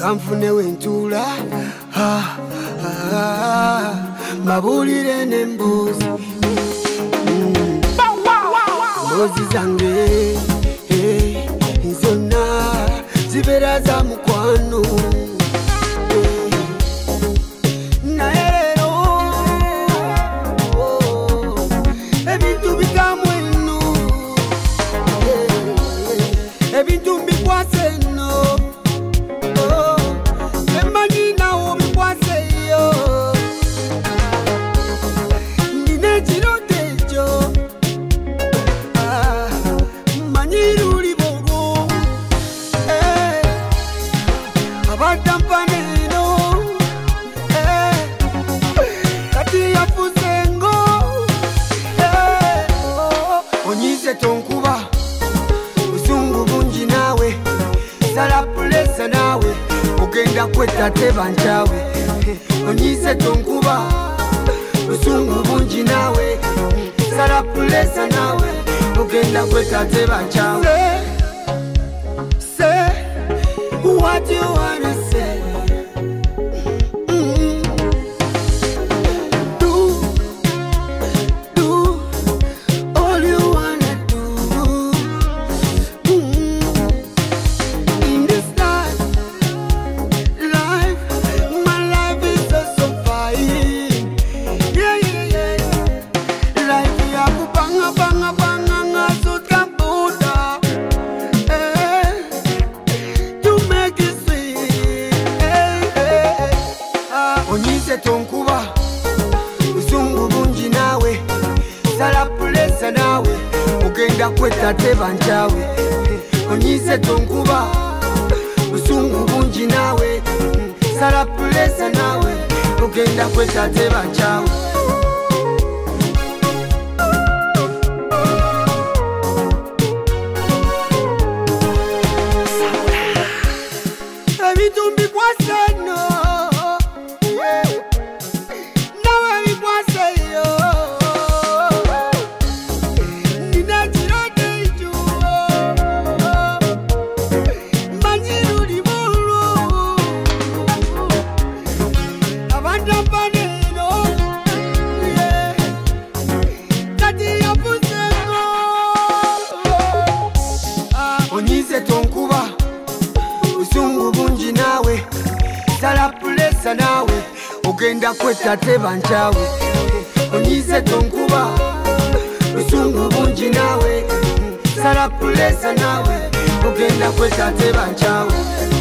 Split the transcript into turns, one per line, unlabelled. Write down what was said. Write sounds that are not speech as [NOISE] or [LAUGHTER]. kanfune wentula mabulire ne mbuzi mbuzi zange zonna zibera za mukwano nze tonkuba busungu bungi naawe sala pulesa naawe ogenda kwetta teba [LAUGHS] onyize tonkuba busungu bungi naawe sala pulesa naawe ogenda kwetta teba nkyawe What you wanna say? Eh, eh, eh, ah. onyise tonkuba busungu bungi naawe sala pulesa naawe ogenda kwetta teba nkyawe onyise tonkuba busungu bungi naawe mm. sala pulesa naawe ogenda kwetta teba nkyawe nize tonkuba busungu bungi naawe sala pulesa naawe ogenda kweta te bancawe onize tonkuba busungu bungi naawe sala pulesa naawe ogenda kweta te bancawe